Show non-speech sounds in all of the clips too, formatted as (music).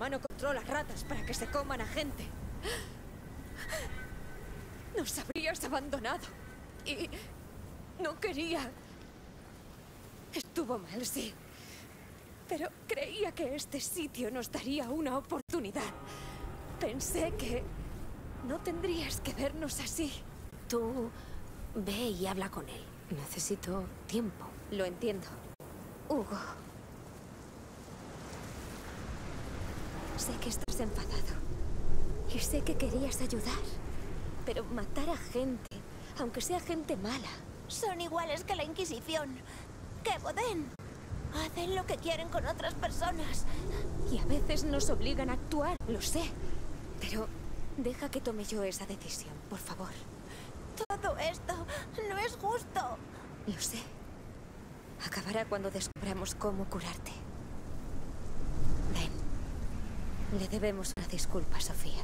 Hermano controla ratas para que se coman a gente. Nos habrías abandonado. Y no quería. Estuvo mal, sí. Pero creía que este sitio nos daría una oportunidad. Pensé que no tendrías que vernos así. Tú ve y habla con él. Necesito tiempo. Lo entiendo. Hugo. Sé que estás enfadado. Y sé que querías ayudar. Pero matar a gente, aunque sea gente mala. Son iguales que la Inquisición. Que Boden. Hacen lo que quieren con otras personas. Y a veces nos obligan a actuar, lo sé. Pero deja que tome yo esa decisión, por favor. Todo esto no es justo. Lo sé. Acabará cuando descubramos cómo curarte. Ven. Le debemos una disculpa, Sofía.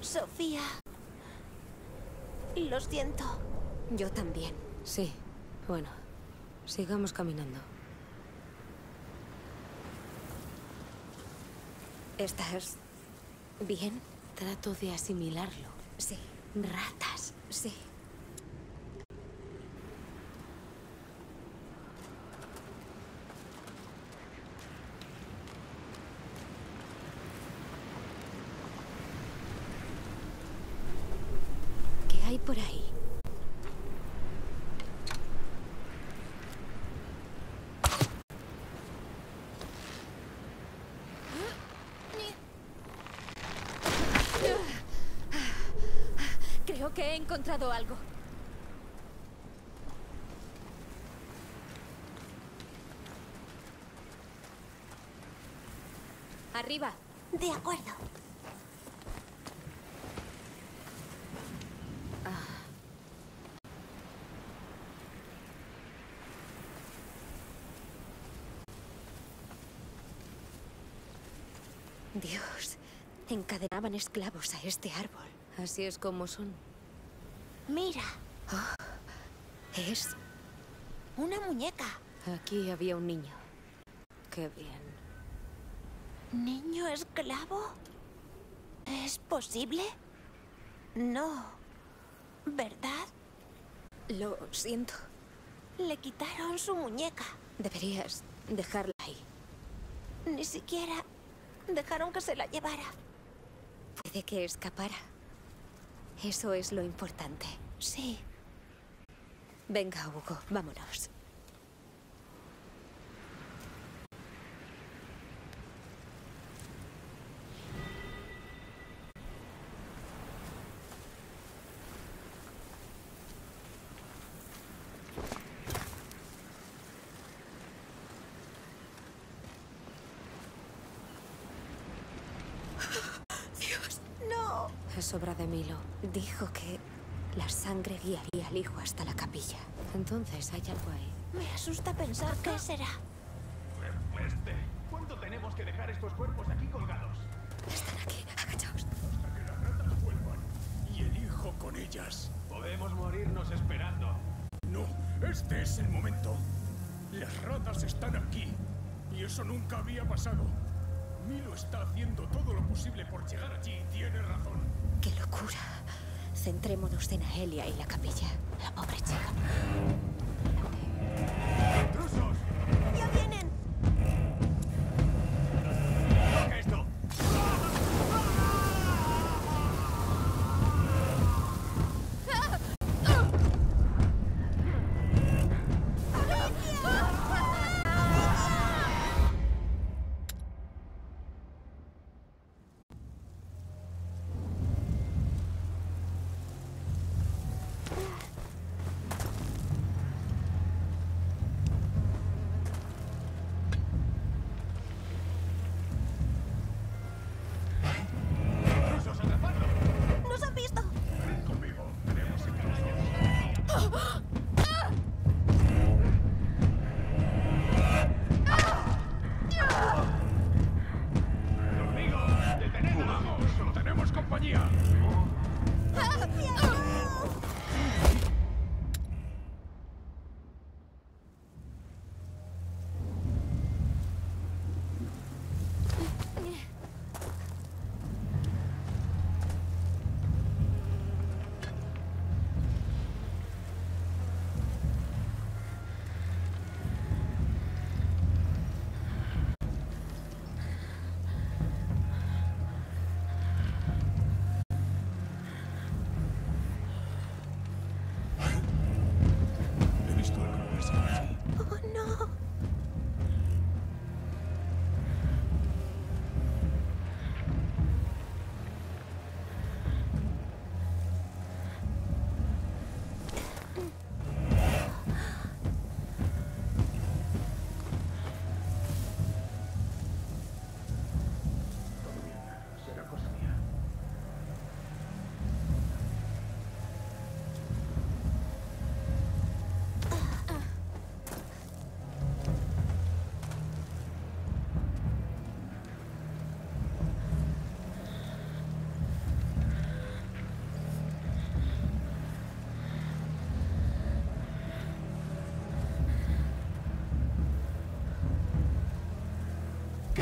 Sofía. Lo siento. Yo también. Sí. Bueno, sigamos caminando. ¿Estás bien? Trato de asimilarlo. Sí. Ratas. Sí. ¿Qué hay por ahí? Creo que algo. Arriba. De acuerdo. Dios, encadenaban esclavos a este árbol. Así es como son. Mira, Es... una muñeca. Aquí había un niño. Qué bien. ¿Niño esclavo? ¿Es posible? No. ¿Verdad? Lo siento. Le quitaron su muñeca. Deberías dejarla ahí. Ni siquiera dejaron que se la llevara. Puede que escapara. Eso es lo importante. Sí. Venga, Hugo, vámonos. Dios, No. Es obra de Milo. dijo que la sangre guiaría al hijo hasta la capilla. Entonces hay algo ahí. Me asusta pensar qué será. Este, ¿Cuánto tenemos que dejar estos cuerpos aquí colgados? Están aquí, agachaos. Hasta que las ratas vuelvan. Y el hijo con ellas. Podemos morirnos esperando. No, este es el momento. Las ratas están aquí. Y eso nunca había pasado. Milo está haciendo todo lo posible por llegar allí y tiene razón. ¡Qué locura! Centrémonos en Aelia y la capilla. La pobre chica.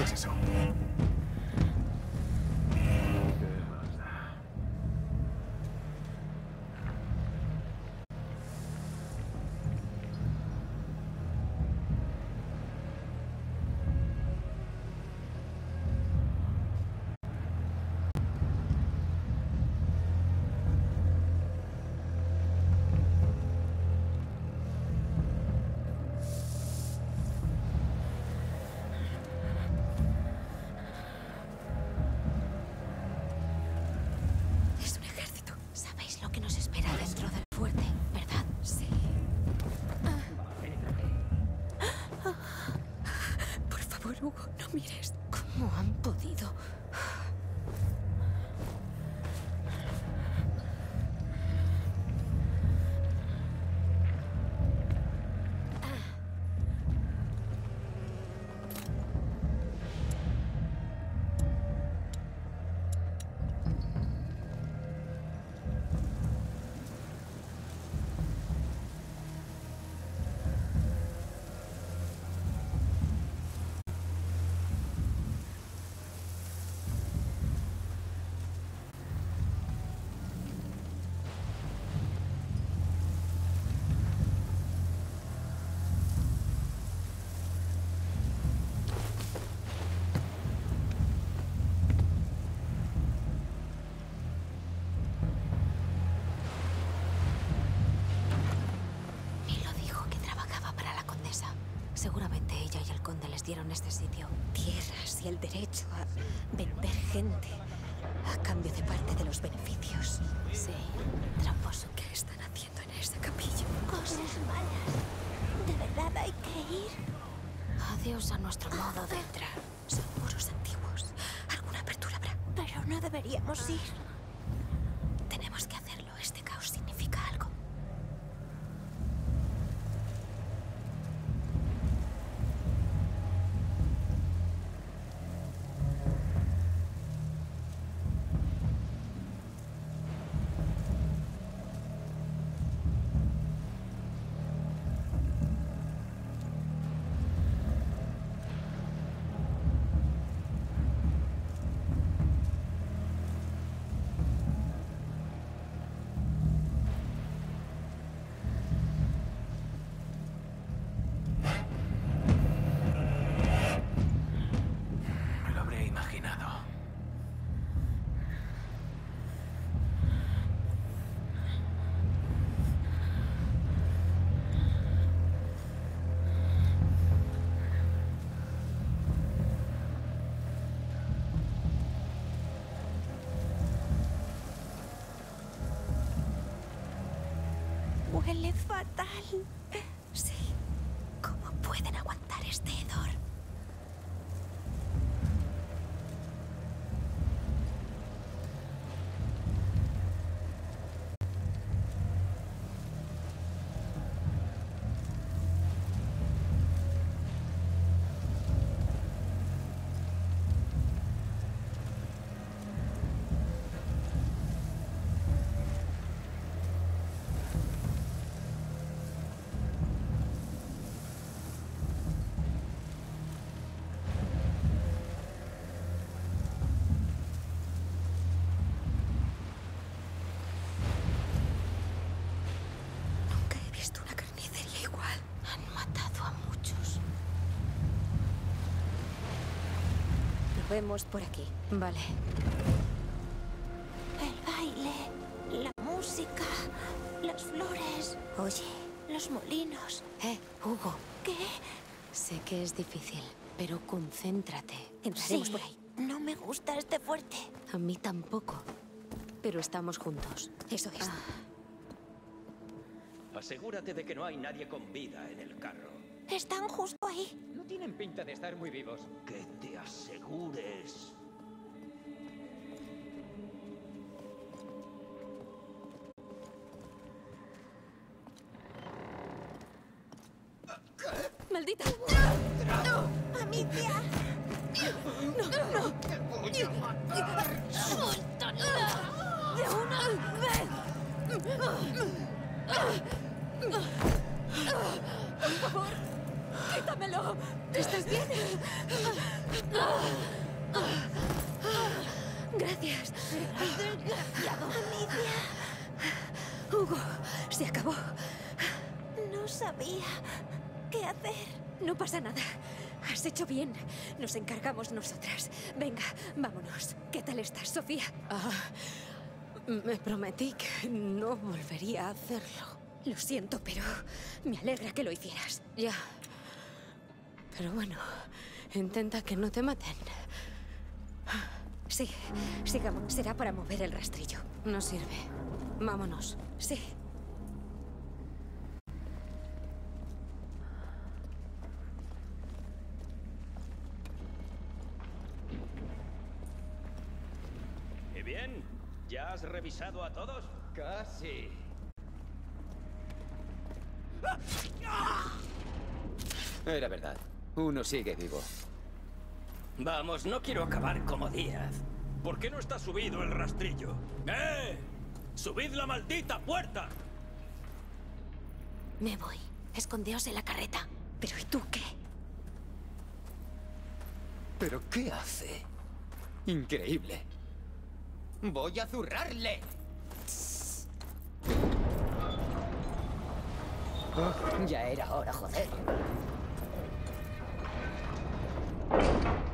¿Qué dieron este sitio. Tierras y el derecho a vender gente a cambio de parte de los beneficios. Sí, tramposo. ¿Qué están haciendo en ese capillo? Cosas malas. ¿De verdad hay que ir? Adiós a nuestro modo de entrar. Son muros antiguos. ¿Alguna apertura habrá? Pero no deberíamos ir. Bye. Vemos por aquí. Vale. El baile, la música, las flores, Oye, los molinos. eh, Hugo, ¿Qué? sé que es difícil, pero concéntrate. Entraremos Sí, por ahí. No me gusta este fuerte. A mí tampoco. Pero estamos juntos. Eso es. Asegúrate de que no hay nadie con vida en el carro. Están justo ahí. No tienen pinta de estar muy vivos. Que te asegures. ¡Maldita! ¡Amicia! ¡De una vez! ¡Por favor! ¡Quítamelo! ¿Estás bien? Gracias. Desgraciado. Hugo, se acabó. no sabía qué hacer. No pasa nada. Has hecho bien. Nos encargamos nosotras. Venga, vámonos. ¿Qué tal estás, Sofía? Ah, me prometí que no volvería a hacerlo. Lo siento, pero me alegra que lo hicieras. Ya. Pero bueno, intenta que no te maten. Sí, sigamos. Será para mover el rastrillo. No sirve. Vámonos. Sí. ¿Y bien? ¿Ya has revisado a todos? Casi. Era verdad. Uno sigue vivo. Vamos, no quiero acabar como Díaz. ¿Por qué no está subido el rastrillo? ¡Eh! ¡Subid la maldita puerta! Me voy. Escondeos en la carreta. Pero ¿y tú qué? ¿Pero qué hace? Increíble. Voy a zurrarle. Oh, ya era hora, joder. Thank you.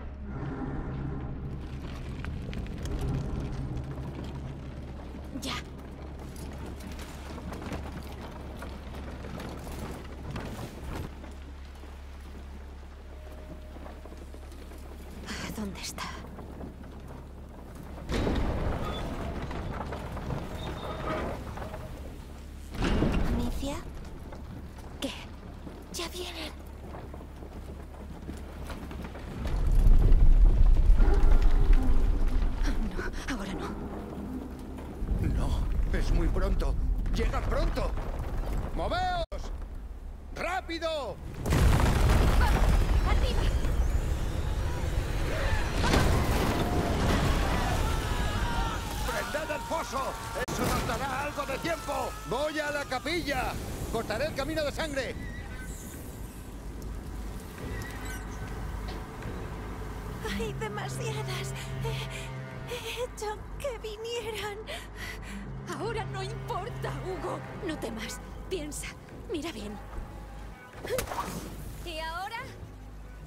Pronto. Llega pronto. ¡Moveos! ¡Rápido! ¡Prended el foso! ¡Eso nos dará algo de tiempo! ¡Voy a la capilla! ¡Cortaré el camino de sangre! Hay demasiadas. He, he hecho que vinieran. Ahora no importa, Hugo. No temas. Piensa. Mira bien. ¿Y ahora?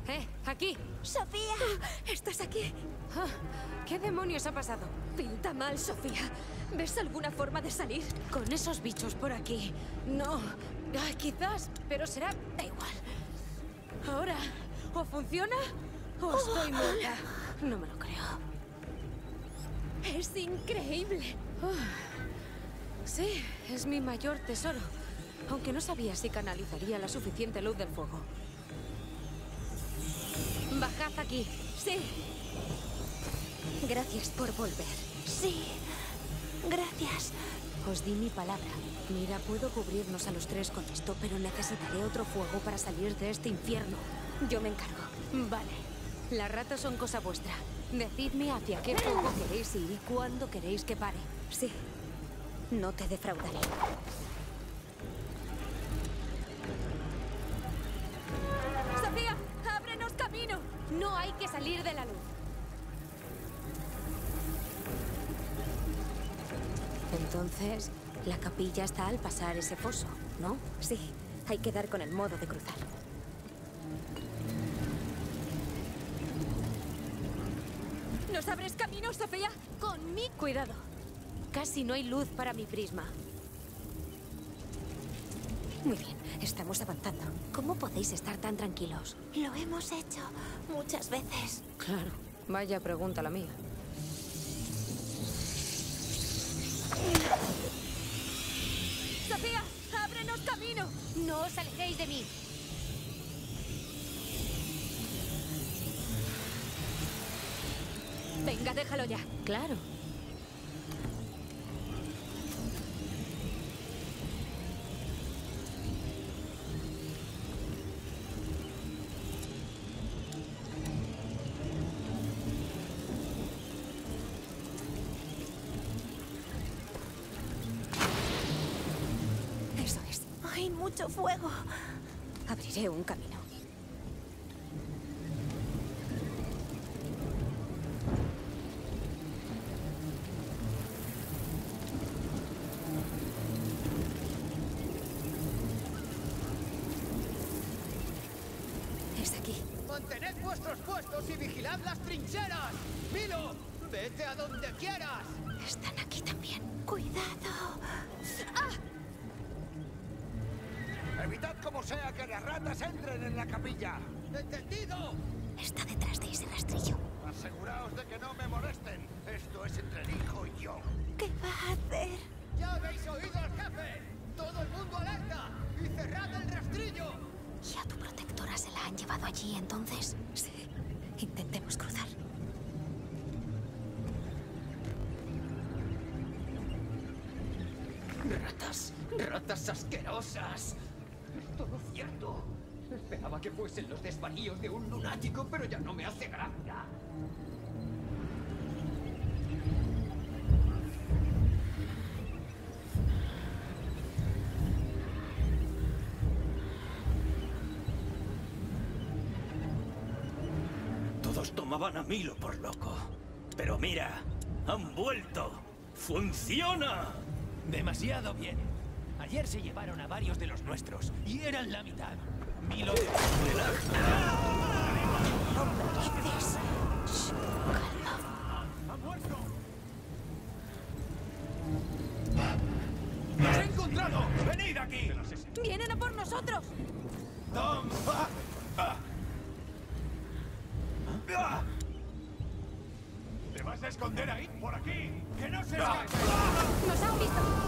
¡Eh! ¡Aquí! Sofía, ¿Estás aquí? Ah, ¿Qué demonios ha pasado? Pinta mal, Sofía. ¿Ves alguna forma de salir? Con esos bichos por aquí. No. Ay, quizás, pero será... Da igual. Ahora, o funciona o estoy muerta. No me lo creo. Es increíble. Sí, es mi mayor tesoro. Aunque no sabía si canalizaría la suficiente luz del fuego. Bajad aquí. Sí. Gracias por volver. sí. Gracias. Os di mi palabra. Mira, puedo cubrirnos a los tres con esto, pero necesitaré otro fuego para salir de este infierno. Yo me encargo. Vale. Las ratas son cosa vuestra. Decidme hacia qué fuego queréis ir y cuándo queréis que pare. Sí. No te defraudaré. ¡Sofía! ¡Ábrenos camino! No hay que salir de la luz. Entonces, la capilla está al pasar ese foso, ¿no? Sí. Hay que dar con el modo de cruzar. ¿Nos abres camino, Sofía? Con mi cuidado. Casi no hay luz para mi prisma. Muy bien. Estamos avanzando. ¿Cómo podéis estar tan tranquilos? Lo hemos hecho muchas veces. Claro. Vaya pregunta la mía. ¡Sofía! ¡Ábrenos camino! No os alejéis de mí. Venga, déjalo ya. Claro. un camino. Es aquí. Mantened vuestros puestos y vigilad las trincheras. ¡Milo! ¡Vete a donde quieras! Están aquí también. ¡Cuidado! ¡Ah! Como sea que las ratas entren en la capilla. ¿Entendido? Está detrás de ese rastrillo. Aseguraos de que no me molesten. Esto es entre el hijo y yo. ¿Qué va a hacer? ¡Ya habéis oído al jefe! ¡Todo el mundo alerta! ¡Y cerrad el rastrillo! ¿Y a tu protectora se la han llevado allí entonces? Sí. Intentemos cruzar. ¡Ratas! ¡Ratas asquerosas! Todo cierto. Esperaba que fuesen los desvaríos de un lunático, pero ya no me hace gracia. Todos tomaban a Milo por loco. Pero mira, han vuelto. ¡Funciona! Demasiado bien. Ayer se llevaron a varios de los nuestros y eran la mitad. Milo. Calma. ¡Los he encontrado! ¡Venid aquí! ¡Vienen a por nosotros! ¡Tom! ¿Te vas a esconder ahí? ¡Por aquí! ¡Que no se escape! ¡Nos han visto!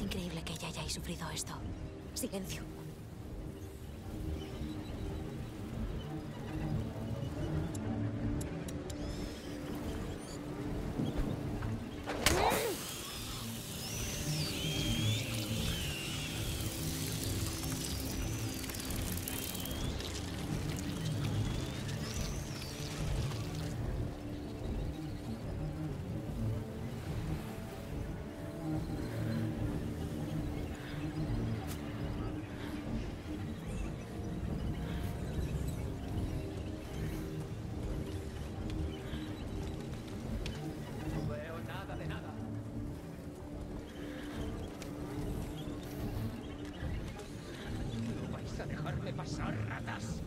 Es increíble que ya hayáis sufrido esto. Silencio. Pasar, ratas?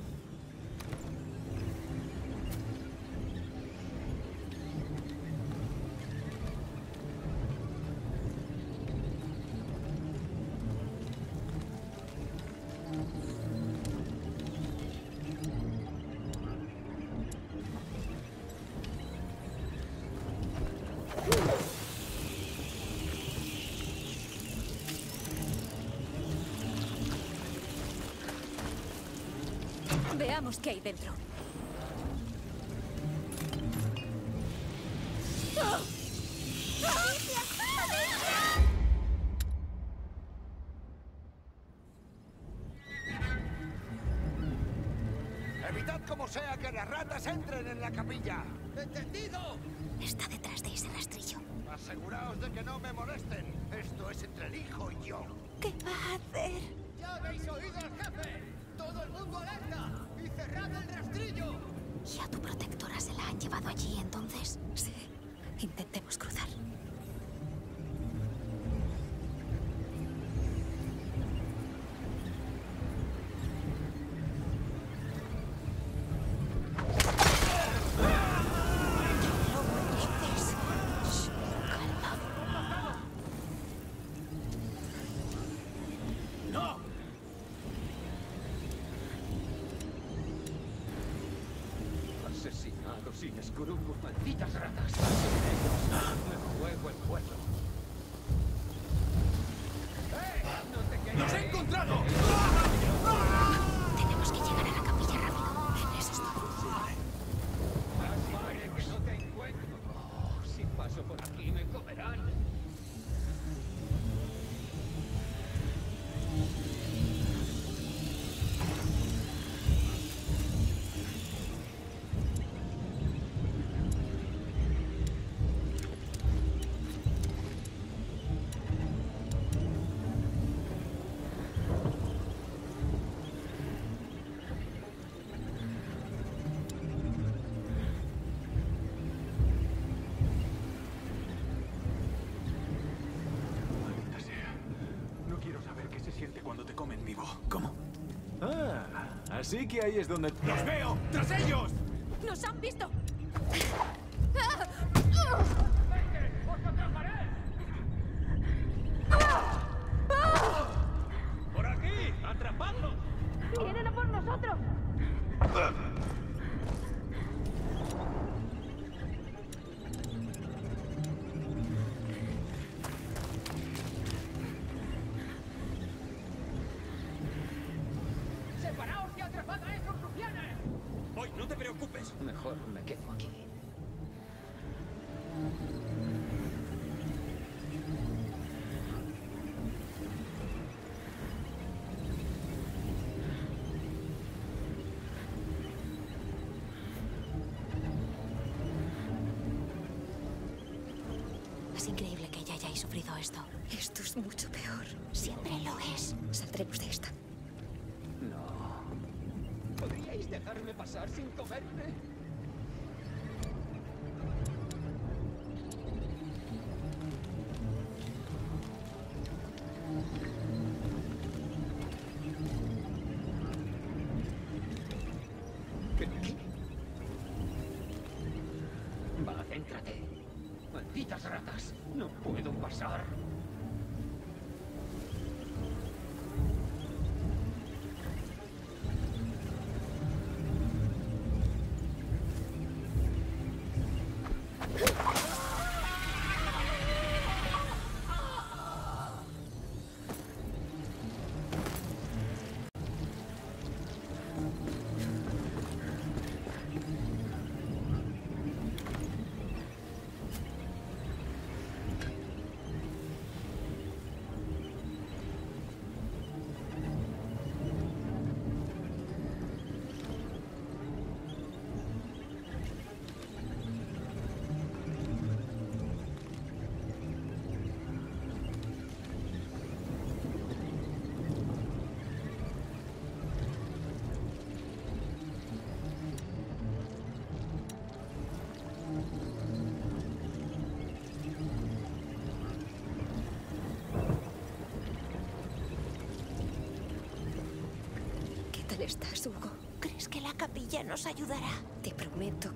Veamos qué hay dentro. Evitad como sea que las ratas entren en la capilla. ¿Entendido? Está detrás de ese rastrillo. Aseguraos de que no me molesten. Esto es entre el hijo y yo. ¿Qué va a hacer? ¡Ya habéis oído ¿Y a tu protectora se la han llevado allí entonces? Sí. Intentemos cruzar. corongos, malditas Así que ahí es donde... ¡Los veo! ¡Tras ellos! ¡Nos han visto! ¡Por aquí! ¡Atrapadlo! ¡Vienen a por nosotros! (laughs) es mucho peor. Siempre lo es. Saldremos de esta. No. ¿Podríais dejarme pasar sin comerme? Va, céntrate. Malditas ratas. No puedo pasar. estás, ¿Crees que la capilla nos ayudará? Te prometo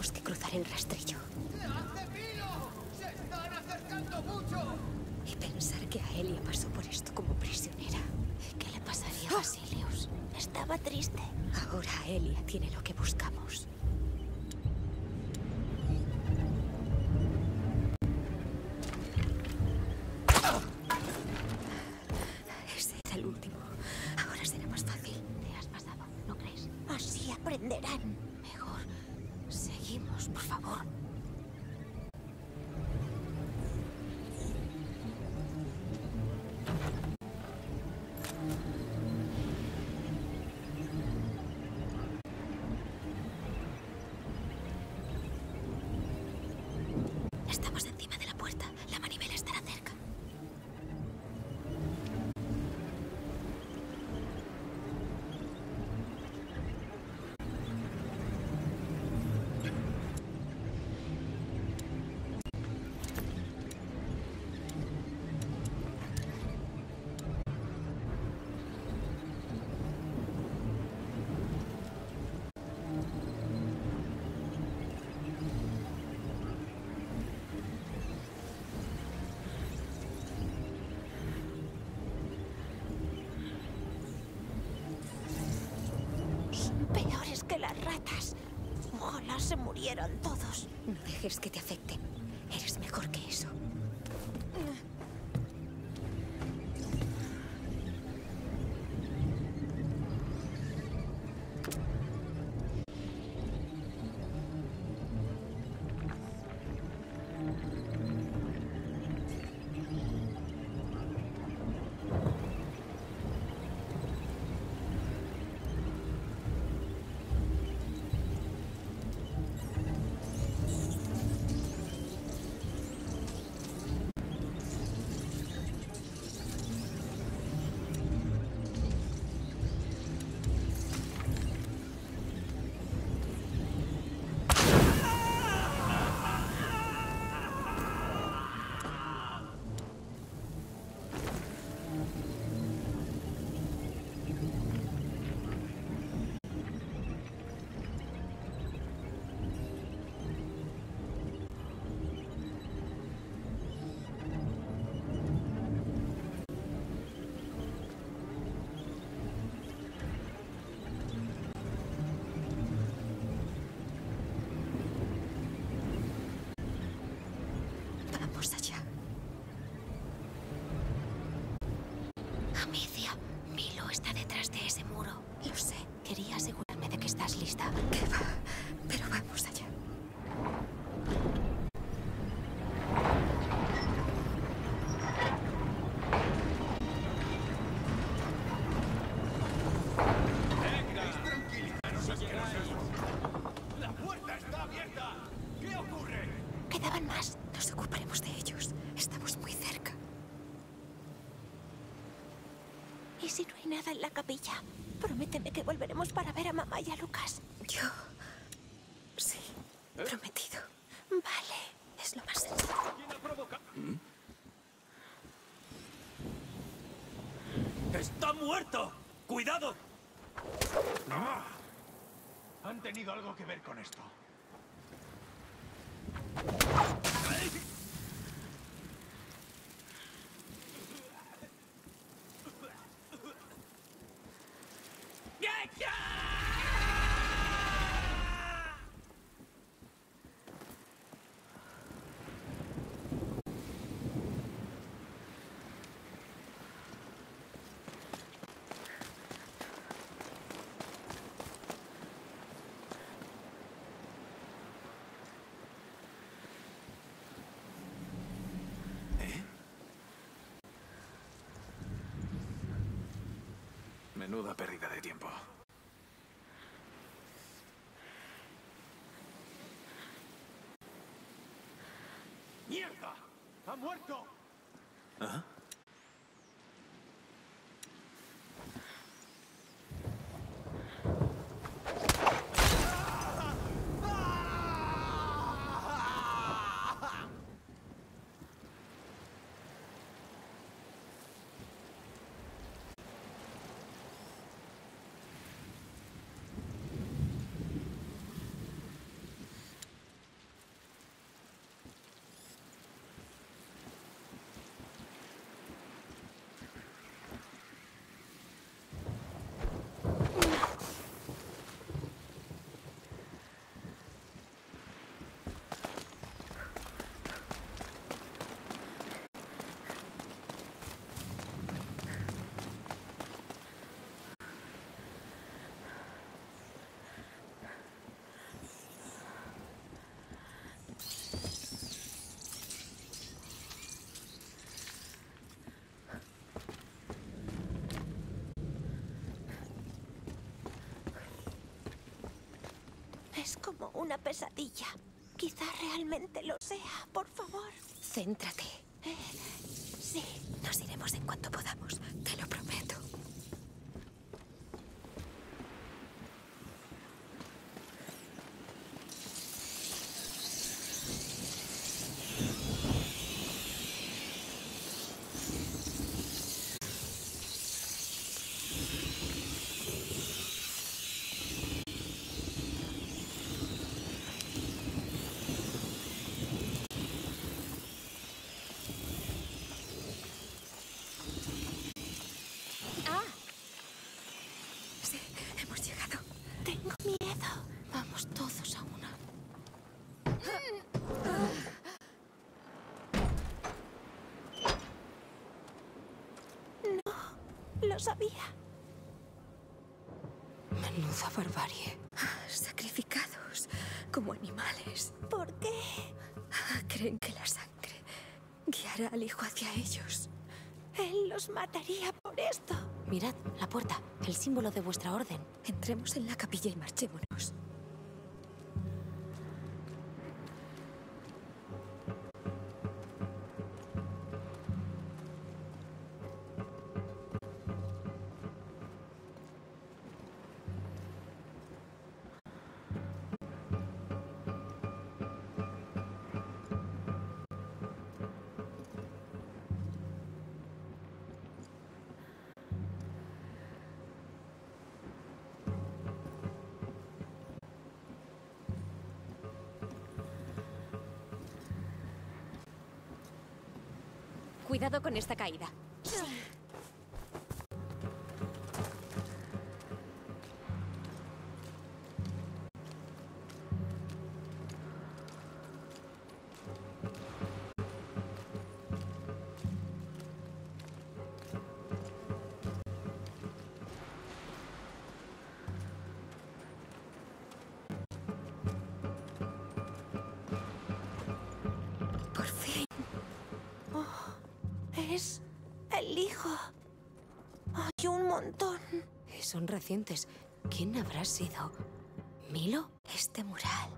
Tenemos que cruzar el rastrillo. ¡Se están acercando mucho! Y pensar que Aelia pasó por esto como prisionera. ¿Qué le pasaría a Basilius? (gasps) Estaba triste. Ahora Aelia tiene lo que buscamos. Se murieran todos. No dejes que te afecten. Prométeme que volveremos para ver a mamá y a Lucas. Yo... Sí, prometido. Vale, es lo más sensato. ¡Está muerto! ¡Cuidado! Han tenido algo que ver con esto. Menuda pérdida de tiempo. Como una pesadilla. Quizá realmente lo sea, por favor. Céntrate. Eh, sí. Nos iremos en cuanto podamos, lo prometo. ¡Ah! Sí, hemos llegado. Tengo miedo. Vamos todos a una. Lo sabía. Menuda barbarie. Sacrificados como animales. ¿Por qué? Creen que la sangre guiará al hijo hacia ellos. Él los mataría por esto. Mirad, la puerta, el símbolo de vuestra orden. Entremos en la capilla y marchémonos. Con esta caída. Son recientes. ¿Quién habrá sido? ¿Milo? Este mural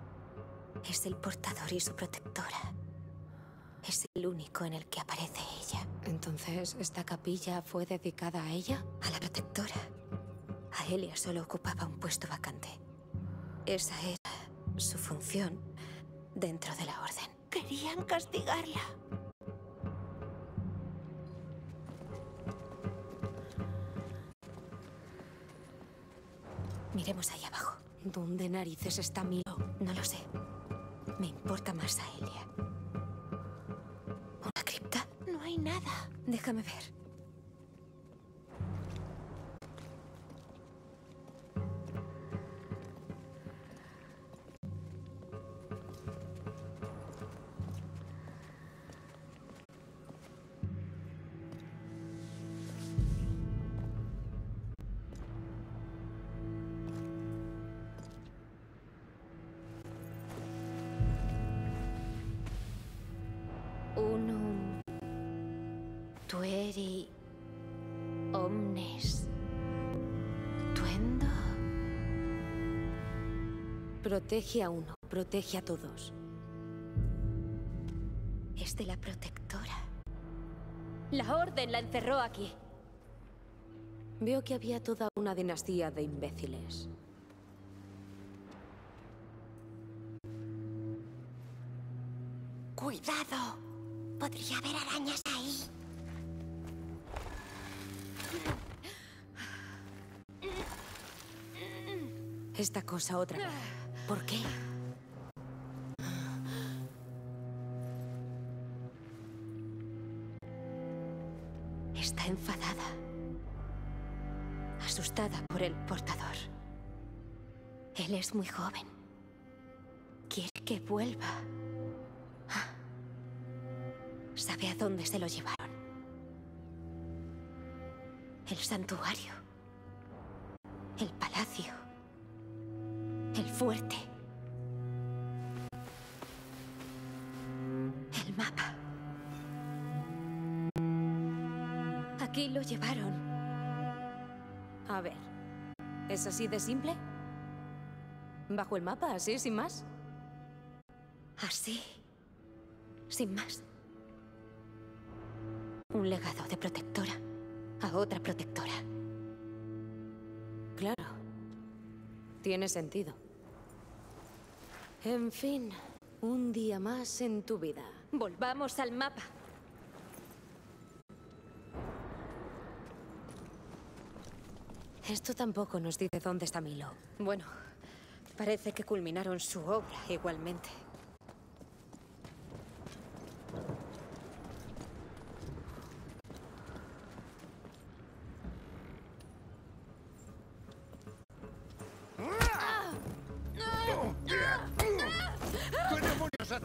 es el portador y su protectora. Es el único en el que aparece ella. Entonces, ¿esta capilla fue dedicada a ella? A la protectora. A Elia solo ocupaba un puesto vacante. Esa era su función dentro de la orden. Querían castigarla. Ahí abajo. ¿Dónde narices está Milo? No lo sé. Me importa más a Elia. ¿Una cripta? No hay nada. Déjame ver. Protege a uno, protege a todos. Es de la protectora. La orden la encerró aquí. Veo que había toda una dinastía de imbéciles. Cuidado. Podría haber arañas ahí. Esta cosa otra vez. ¿Por qué? Está enfadada. Asustada por el portador. Él es muy joven. Quiere que vuelva. Ah. ¿Sabe a dónde se lo llevaron? El santuario. El palacio. El fuerte. El mapa. Aquí lo llevaron. A ver, ¿es así de simple? Bajo el mapa, así, sin más. Así. Sin más. Un legado de protectora a otra protectora. Claro. Tiene sentido. En fin, un día más en tu vida. Volvamos al mapa. Esto tampoco nos dice dónde está Milo. Bueno, parece que culminaron su obra igualmente.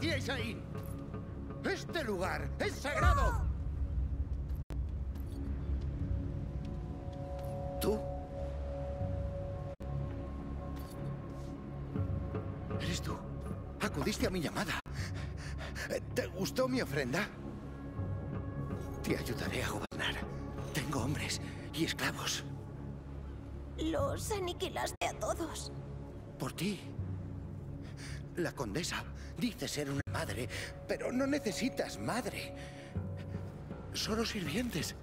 Hacíais ahí? Este lugar es sagrado. ¿Tú? ¿Eres tú? Acudiste a mi llamada. ¿Te gustó mi ofrenda? Te ayudaré a gobernar. Tengo hombres y esclavos. Los aniquilaste a todos. Por ti. La condesa dice ser una madre, pero no necesitas madre. Solo sirvientes.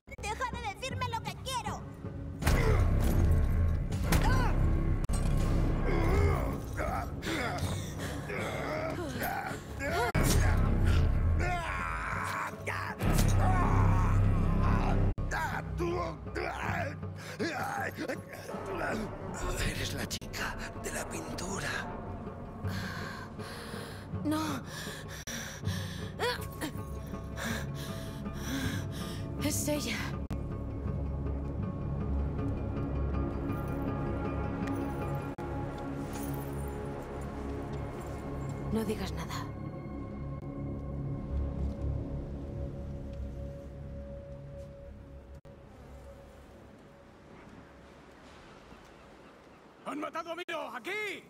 ¡Han matado a Milo! ¡Aquí!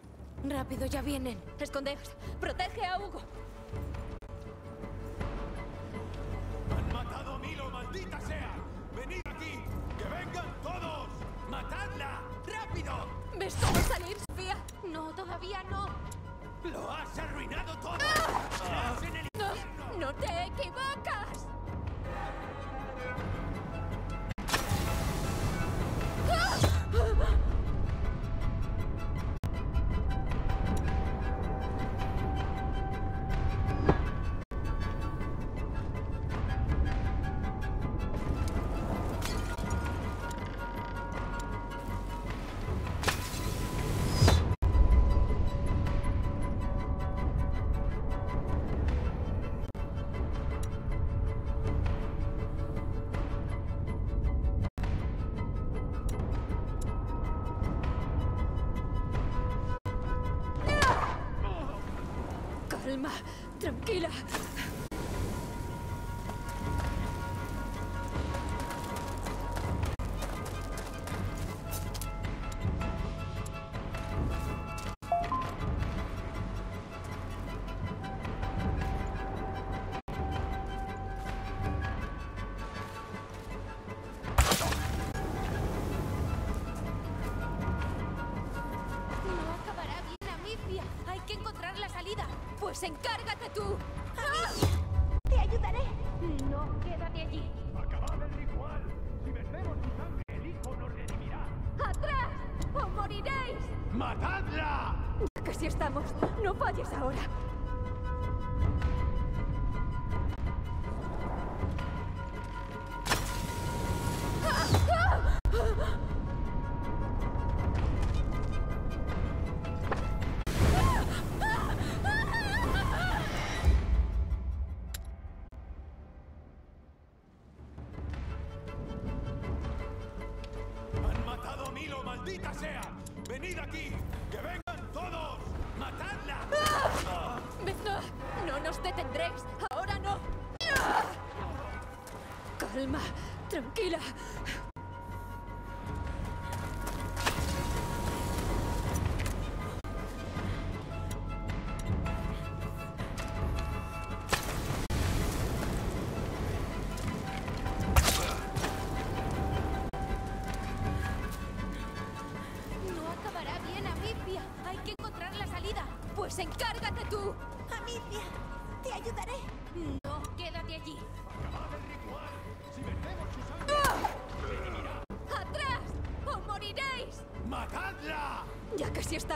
Rápido, ya vienen. Escondeos. Protege a Hugo. ¡Han matado a Milo, maldita sea! ¡Venid aquí! ¡Que vengan todos! ¡Matadla! ¡Rápido! ¿Ves cómo salir, Sofía? No, todavía no. ¡Lo has arruinado todo! ¡Serás en el No, infierno! no te equivocas. Silah. Pues encárgate tú. Te ayudaré. No, quédate allí. ¡Acabad el ritual! ¡Si vencemos su sangre, el hijo nos redimirá! ¡Atrás! ¡O moriréis! ¡Matadla! Que si estamos, no falles ahora.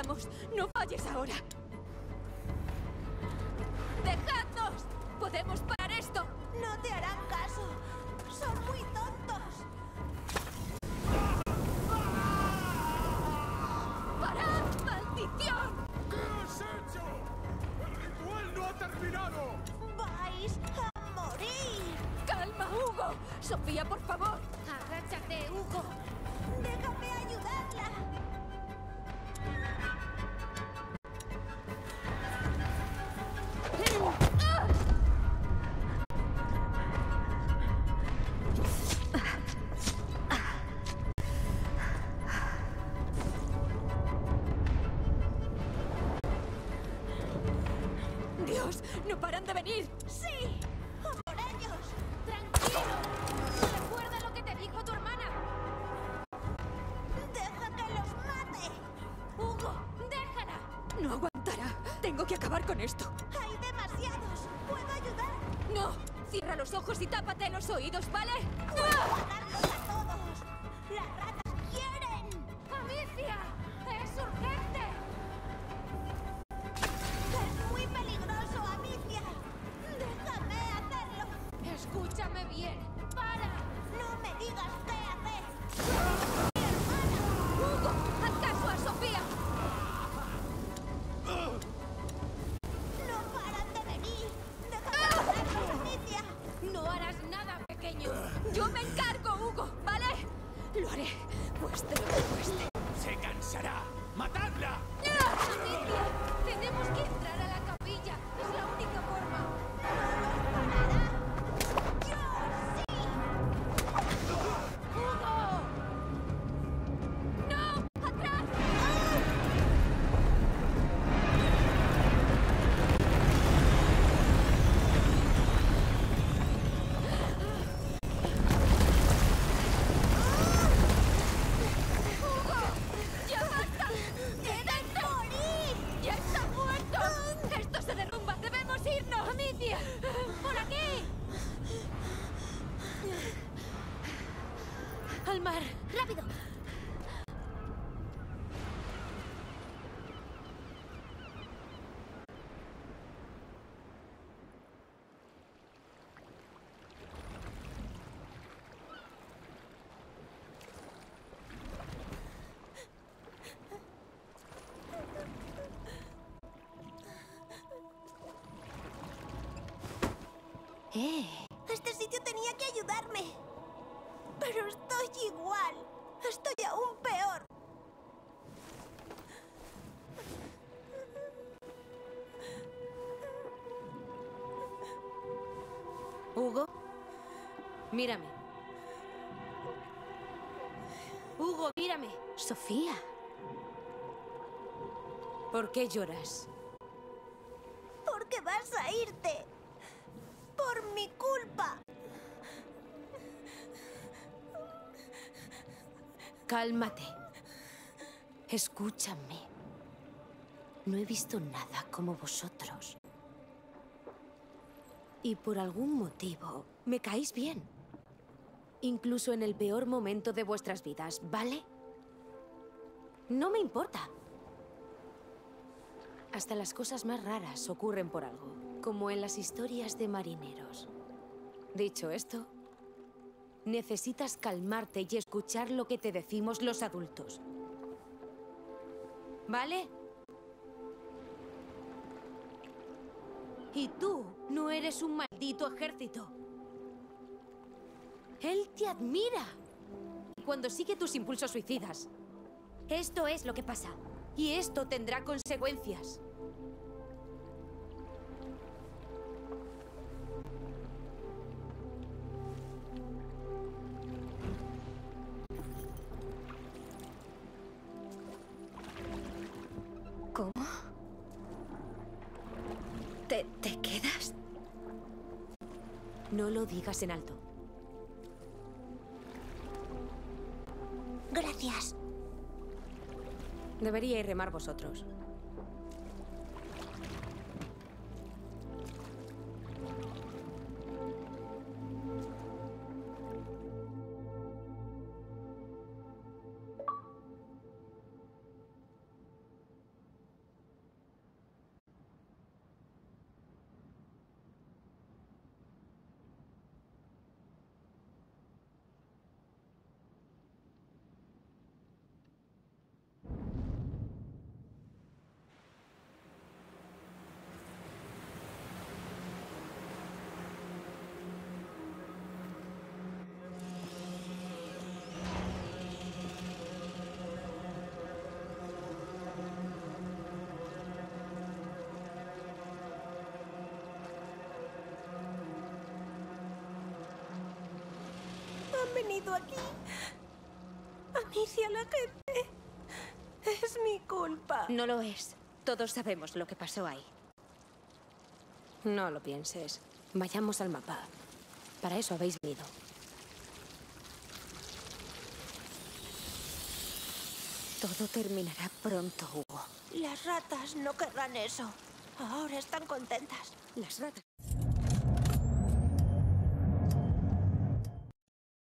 No falles ahora. ¡Dejadnos! ¡Podemos parar esto! No te harán caso. Son muy tontos. ¡Parad! ¡Maldición! ¿Qué has hecho? ¡El ritual no ha terminado! Vais a morir. ¡Calma, Hugo! Sofía, por favor. Agáchate, Hugo. Déjame ayudarla. Oídos, Este sitio tenía que ayudarme. Pero estoy igual. Estoy aún peor. Hugo, mírame. Hugo, mírame. Sofía. ¿Por qué lloras? Porque vas a irte. Cálmate. Escúchame. No he visto nada como vosotros. Y por algún motivo me caéis bien. Incluso en el peor momento de vuestras vidas, ¿vale? No me importa. Hasta las cosas más raras ocurren por algo, como en las historias de marineros. Dicho esto, necesitas calmarte y escuchar lo que te decimos los adultos. ¿Vale? Y tú no eres un maldito ejército. Él te admira. Cuando sigue tus impulsos suicidas. Esto es lo que pasa. Y esto tendrá consecuencias. ¿Cómo? ¿Te, te quedas? No lo digas en alto. Gracias. Deberíais remar vosotros. No lo es. Todos sabemos lo que pasó ahí. No lo pienses. Vayamos al mapa. Para eso habéis venido. Todo terminará pronto, Hugo. Las ratas no querrán eso. Ahora están contentas. Las ratas